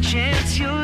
chance you